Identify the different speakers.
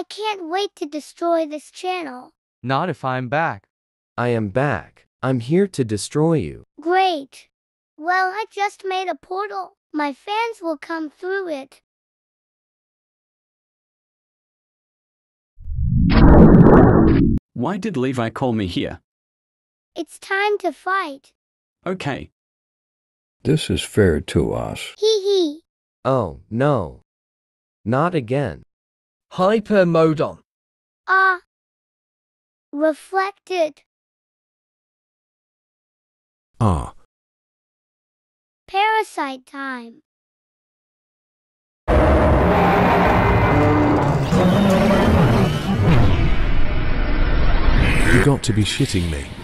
Speaker 1: I can't wait to destroy this channel.
Speaker 2: Not if I'm back.
Speaker 3: I am back. I'm here to destroy you.
Speaker 1: Great. Well, I just made a portal. My fans will come through it.
Speaker 4: Why did Levi call me here?
Speaker 1: It's time to fight.
Speaker 4: Okay.
Speaker 5: This is fair to us.
Speaker 1: Hee hee.
Speaker 3: Oh, no. Not again.
Speaker 6: Hypermodon.
Speaker 1: Ah. Reflected.
Speaker 5: Ah,
Speaker 1: Parasite time.
Speaker 5: you got to be shitting me.